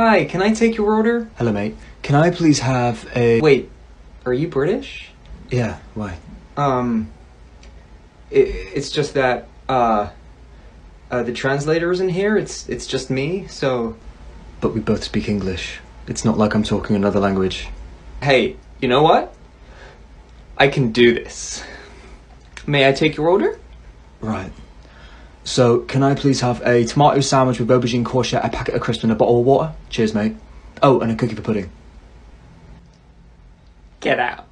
Hi, can I take your order? Hello, mate. Can I please have a. Wait, are you British? Yeah, why? Um, it, it's just that, uh, uh, the translator isn't here. It's it's just me. So, But we both speak English. It's not like I'm talking another language. hey, you know what? I can do this. May I take your order? Right. So, can I please have a tomato sandwich with aubergine courgette, a packet of crisps, and a bottle of water? Cheers, mate. Oh, and a cookie for pudding. Get out.